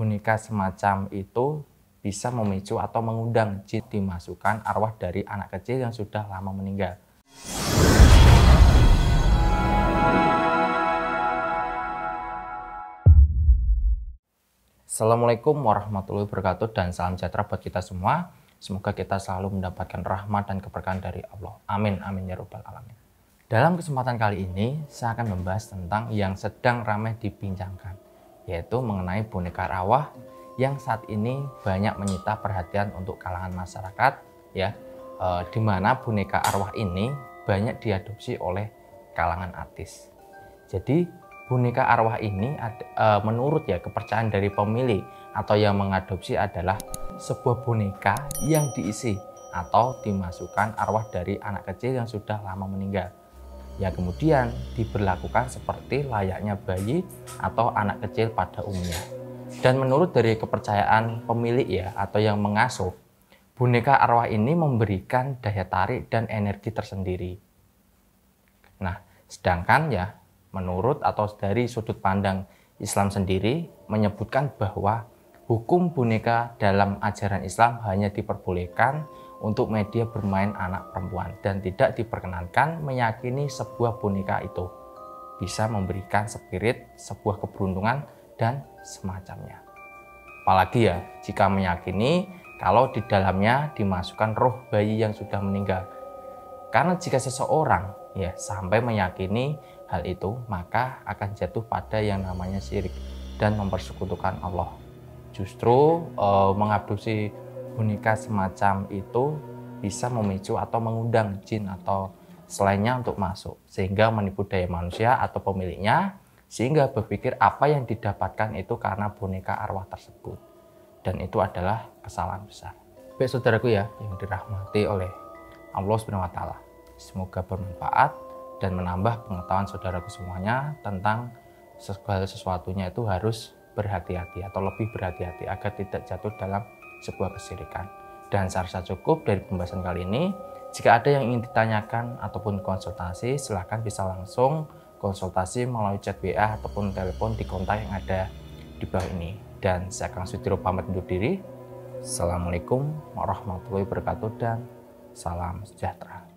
boneka semacam itu bisa memicu atau mengundang jin dimasukkan arwah dari anak kecil yang sudah lama meninggal. Assalamualaikum warahmatullahi wabarakatuh dan salam sejahtera buat kita semua. Semoga kita selalu mendapatkan rahmat dan keberkahan dari Allah. Amin, amin ya robbal alamin. Dalam kesempatan kali ini, saya akan membahas tentang yang sedang ramai dibincangkan, yaitu mengenai boneka rawah yang saat ini banyak menyita perhatian untuk kalangan masyarakat, ya, e, di mana boneka arwah ini banyak diadopsi oleh kalangan artis. Jadi boneka arwah ini e, menurut ya kepercayaan dari pemilik atau yang mengadopsi adalah sebuah boneka yang diisi atau dimasukkan arwah dari anak kecil yang sudah lama meninggal yang kemudian diberlakukan seperti layaknya bayi atau anak kecil pada umumnya. Dan menurut dari kepercayaan pemilik ya atau yang mengasuh, boneka arwah ini memberikan daya tarik dan energi tersendiri. Nah, sedangkan ya menurut atau dari sudut pandang Islam sendiri menyebutkan bahwa hukum boneka dalam ajaran Islam hanya diperbolehkan untuk media bermain anak perempuan dan tidak diperkenankan meyakini sebuah boneka itu bisa memberikan spirit, sebuah keberuntungan, dan semacamnya. Apalagi ya, jika meyakini kalau di dalamnya dimasukkan roh bayi yang sudah meninggal. Karena jika seseorang ya sampai meyakini hal itu, maka akan jatuh pada yang namanya syirik dan mempersekutukan Allah justru uh, mengabduksi boneka semacam itu bisa memicu atau mengundang jin atau selainnya untuk masuk sehingga menipu daya manusia atau pemiliknya sehingga berpikir apa yang didapatkan itu karena boneka arwah tersebut dan itu adalah kesalahan besar. Baik saudaraku ya yang dirahmati oleh Allah Subhanahu wa taala. Semoga bermanfaat dan menambah pengetahuan saudaraku semuanya tentang segala sesuatunya itu harus berhati-hati atau lebih berhati-hati agar tidak jatuh dalam sebuah kesirikan. Dan saya rasa cukup dari pembahasan kali ini. Jika ada yang ingin ditanyakan ataupun konsultasi, silahkan bisa langsung konsultasi melalui chat WA ataupun telepon di kontak yang ada di bawah ini. Dan saya akan Sutiro pamit undur diri. Assalamualaikum warahmatullahi wabarakatuh dan salam sejahtera.